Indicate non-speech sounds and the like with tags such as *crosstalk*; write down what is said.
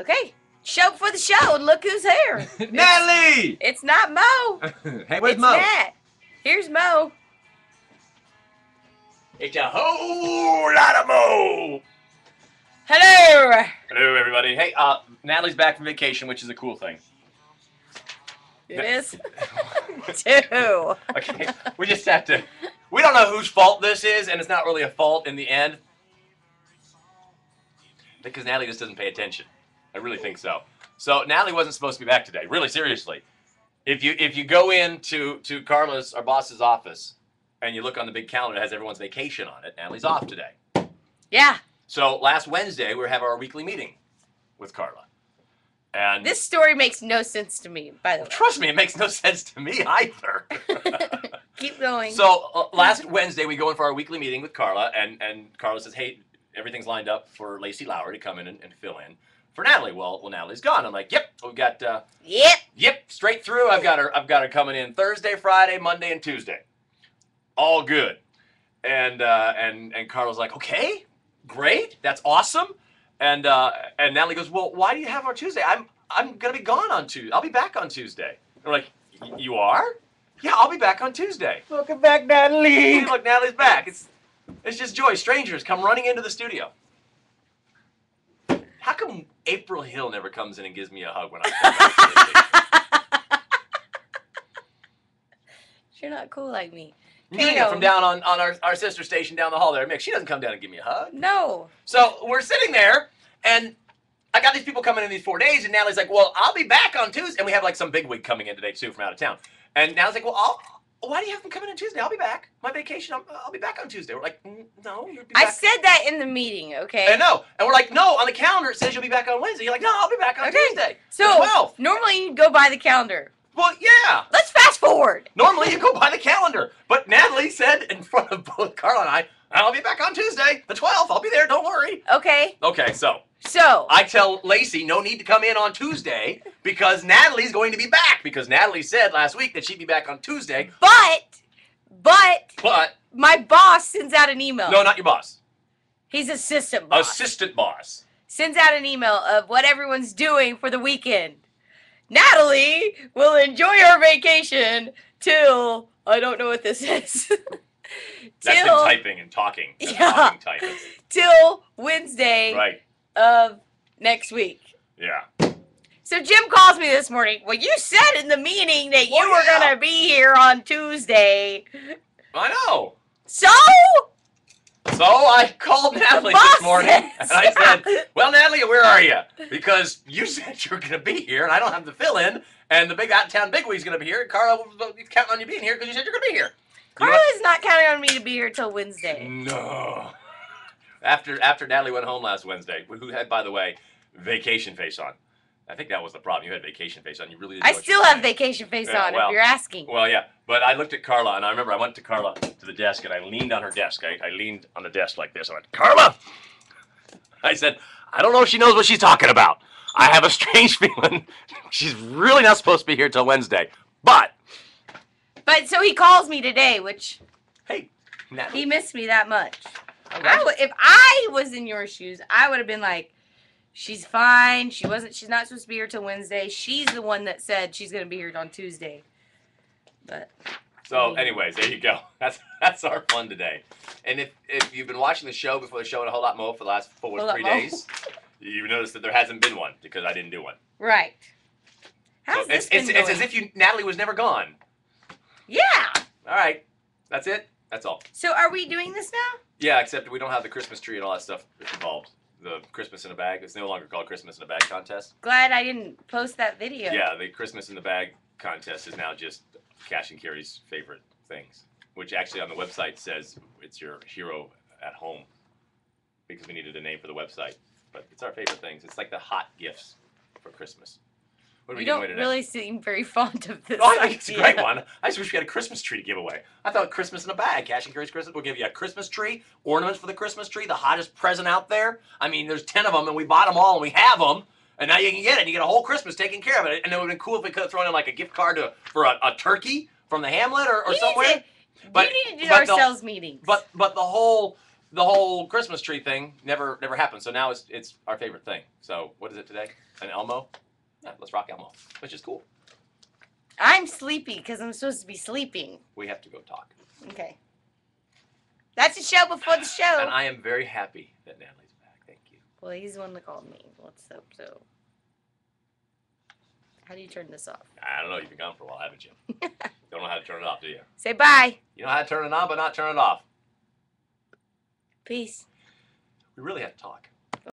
Okay, show for the show, and look who's here. *laughs* Natalie! It's not Mo. *laughs* hey, where's it's Mo? Nat. Here's Mo. It's a whole lot of Mo! Hello. Hello, everybody. Hey, uh, Natalie's back from vacation, which is a cool thing. It is *laughs* two. Okay, we just have to. We don't know whose fault this is, and it's not really a fault in the end. Because Natalie just doesn't pay attention. I really think so. So Natalie wasn't supposed to be back today. Really, seriously. If you if you go into to Carla's our boss's office and you look on the big calendar, it has everyone's vacation on it. Natalie's off today. Yeah, So last Wednesday we have our weekly meeting with Carla. And this story makes no sense to me. By the way, trust me, it makes no sense to me *laughs* either. *laughs* keep going. So uh, last Wednesday we go in for our weekly meeting with Carla, and and Carla says, "Hey, everything's lined up for Lacey Lauer to come in and, and fill in for Natalie." Well, well, Natalie's gone. I'm like, "Yep, we've got uh, yep. yep straight through. I've got her. I've got her coming in Thursday, Friday, Monday, and Tuesday. All good." And uh, and and Carla's like, "Okay, great, that's awesome." And uh, and Natalie goes, "Well, why do you have our Tuesday? I'm I'm gonna be gone on Tuesday. I'll be back on Tuesday." And we're like, "You are?" Yeah, I'll be back on Tuesday. Welcome back, Natalie. Hey, look, Natalie's back. It's it's just joy. Strangers come running into the studio. How come April Hill never comes in and gives me a hug when I You're not cool like me. Amelia from down on, on our, our sister station down the hall there, Mick, she doesn't come down and give me a hug. No. So we're sitting there, and I got these people coming in these four days, and Natalie's like, "Well, I'll be back on Tuesday." And we have like some big wig coming in today too from out of town. And Natalie's like, "Well, I'll." Why do you have them coming in Tuesday? I'll be back. My vacation. I'm, I'll be back on Tuesday. We're like, "Mm, no, I said that in the meeting, okay? I know. And we're like, no, on the calendar it says you'll be back on Wednesday. You're like, no, I'll be back on Okay. Tuesday. So the 12th. normally you go by the calendar. Well, yeah. Let's fast forward. Normally you go by the calendar. But Natalie said in front of both Carla and I, I'll be back on Tuesday, the 12th. I'll be there. Don't worry. Okay. Okay, so So I tell Lacey no need to come in on Tuesday because Natalie's going to be back because Natalie said last week that she'd be back on Tuesday. but but But my boss sends out an email. no, not your boss. He's assistant boss. Assistant boss. sends out an email of what everyone's doing for the weekend. Natalie will enjoy her vacation till I don't know what this is. *laughs* That's till typing and talking. That's Yeah. talking typing. *laughs* till Wednesday Right. Of next week. Yeah. So Jim calls me this morning. Well, you said in the meeting that you were yeah. gonna be here on Tuesday. I know. So So I called Natalie this morning and I *laughs* said, Well, Natalie, where are you? Because you *laughs* said you were going to be here and I don't have the fill in. And the big out town bigwig's going to be here. And Carla was uh, counting on you being here because you said you're going to be here. Carla's not counting on me to be here till? Wednesday. No. After after Natalie went home last Wednesday, who had, by the way, vacation face on. I think that was the problem. You had vacation face on. You really I know what you still have saying. vacation face Yeah, on well. if you're asking. Well, yeah, but I looked at Carla, and I remember I went to Carla to the desk, and I leaned on her desk. I, I leaned on the desk like this. I went, Carla! I said, I don't know if she knows what she's talking about. I have a strange *laughs* feeling she's really not supposed to be here till Wednesday. But, But so he calls me today, which hey, Natalie, he missed me that much. I would, if I was in your shoes, I would have been like, "She's fine. She wasn't. She's not supposed to be here till Wednesday. She's the one that said she's gonna be here on Tuesday." But So, anyways, there you go. *laughs* That's that's our fun today. And if if you've been watching the show before the show and a whole lot more for the last four Lot three Mo. days, you notice that there hasn't been one because I didn't do one. right. How's so this it's it's, been it's as going? if you Natalie was never gone. Yeah. All right, that's it. That's all. So are we doing this now? Yeah, except we don't have the Christmas tree and all that stuff involved. The Christmas in a bag. It's no longer called Christmas in a bag contest. Glad I didn't post that video. Yeah, the Christmas in the bag contest is now just Cash and Carey's favorite things, which actually on the website says it's your hero at home because we needed a name for the website. But it's our favorite things. It's like the hot gifts for Christmas. What are we don't really seem very *laughs* fond of this. Oh, I think it's a great one. I just wish we had a Christmas tree to give away. I thought Christmas in a bag, Cash and Carey's Christmas. We'll give you a Christmas tree, ornaments for the Christmas tree, the hottest present out there. I mean, there's 10 of them, and we bought them all, and we have them. And now you can get it. And You get a whole Christmas taken care of it. And it would have been cool if we could have thrown in like a gift card to, for a, a turkey from the Hamlet or, or We need somewhere. to- But- we need to do our sales meetings. But but the whole the whole Christmas tree thing never never happened. So now it's it's our favorite thing. So what is it today? An Elmo? Yeah, let's rock Elmo, which is cool. I'm sleepy because I'm supposed to be sleeping. We have to go talk. Okay. That's a show before the show. And I am very happy that Natalie's back. Thank you. Well, he's the one that called me. What's up, so? How do you turn this off? I don't know. You've been gone for a while, haven't you? *laughs* don't know how to turn it off, do you? Say bye. You know how to turn it on, but not turn it off. Peace. We really have to talk.